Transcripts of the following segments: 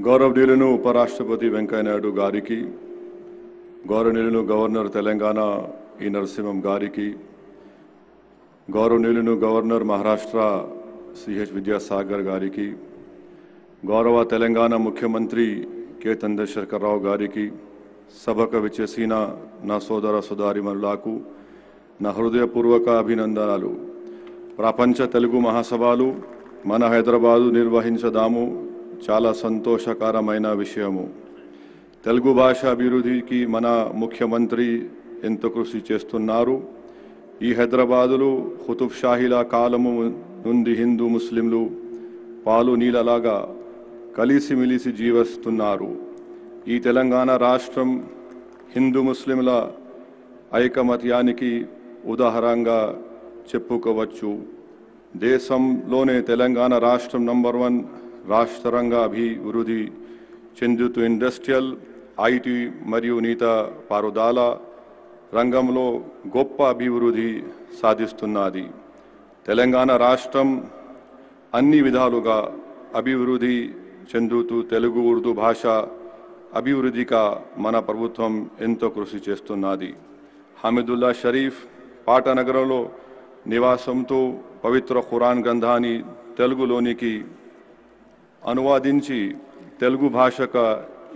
గౌరవనీయులను ఉపరాష్ట్రపతి వెంకయ్యనాయుడు గారికి గౌరవనీయులను గవర్నర్ తెలంగాణ ఈ నరసింహం గారికి గౌరవనీయులను గవర్నర్ మహారాష్ట్ర సిహెచ్ విద్యాసాగర్ గారికి గౌరవ తెలంగాణ ముఖ్యమంత్రి కె చంద్రశేఖరరావు గారికి సభకు విచ్చేసిన నా సోదర సుధారిమరులకు నా హృదయపూర్వక అభినందనలు. ప్రపంచ తెలుగు మహాసభలు మన హైదరాబాదు నిర్వహించదాము. చాలా సంతోషకరమైన విషయము. తెలుగు భాష అభివృద్ధికి మన ముఖ్యమంత్రి ఎంతో కృషి చేస్తున్నారు. ఈ హైదరాబాదులో హుతుబ్ షాహిల కాలము నుండి హిందూ ముస్లింలు పాలు నీళ్ళలాగా కలిసిమెలిసి జీవిస్తున్నారు. ఈ తెలంగాణ రాష్ట్రం హిందూ ముస్లింల ఐకమత్యానికి ఉదాహరణగా చెప్పుకోవచ్చు. దేశంలోనే తెలంగాణ రాష్ట్రం నంబర్ వన్ రాష్ట్రంగా అభివృద్ధి చెందుతూ ఇండస్ట్రియల్ ఐటీ మరియు నీత పారుదాల రంగంలో గొప్ప అభివృద్ధి సాధిస్తున్నది. తెలంగాణ రాష్ట్రం అన్ని విధాలుగా అభివృద్ధి చెందుతూ తెలుగు ఉర్దూ భాష అభివృద్ధిగా మన ప్రభుత్వం ఎంతో కృషి చేస్తున్నది. హమీదుల్లా షరీఫ్ పాటనగరంలో నివాసంతో పవిత్ర ఖురాన్ గ్రంథాన్ని తెలుగులోనికి అనువాదించి తెలుగు భాషక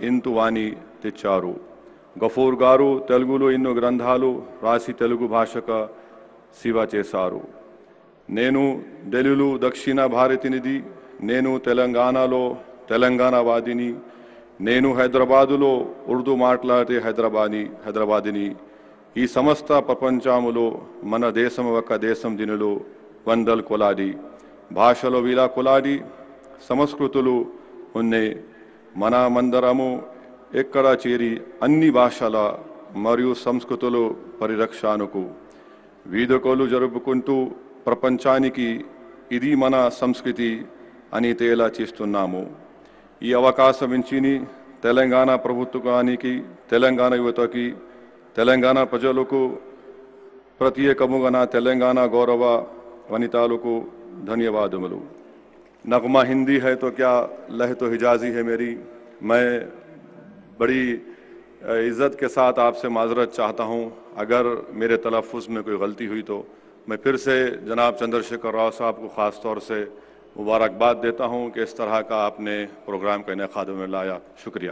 ఎంతు వాణి తెచ్చారు. గఫూర్ గారు తెలుగులో ఎన్నో గ్రంథాలు రాసి తెలుగు భాషక సేవ చేశారు. నేను ఢిల్లీలో దక్షిణ భారతినిధి నేను తెలంగాణలో తెలంగాణవాదిని నేను హైదరాబాదులో ఉర్దూ మాట్లాడే హైదరాబాది హైదరాబాదిని. ఈ సమస్త ప్రపంచములో మన దేశం ఒక దేశం దీనిలో వందల్ కొలాడి భాషలో వీలా కొలాడి సంస్కృతులు ఉన్నాయి. మన మందరము ఎక్కడ చేరి అన్ని భాషల మరియు సంస్కృతుల పరిరక్షణకు వీధకోలు జరుపుకుంటూ ప్రపంచానికి ఇది మన సంస్కృతి అని తేలా చేస్తున్నాము. ఈ అవకాశం ఇచ్చిని తెలంగాణ ప్రభుత్వానికి తెలంగాణ యువతకి తెలంగాణ ప్రజలకు ప్రత్యేకముగా నా తెలంగాణ గౌరవ వనితాలకు ధన్యవాదములు. نغمہ ہندی ہے تو کیا لہ تو حجازی ہے میری؟ میں بڑی عزت کے ساتھ آپ سے معذرت چاہتا ہوں۔ اگر میرے تلفظ میں کوئی غلطی ہوئی تو میں پھر سے جناب چندر شکر راؤ صاحب کو خاص طور سے مبارکباد دیتا ہوں کہ اس طرح کا آپ نے پروگرام کا انعقاد میں لایا۔ شکریہ۔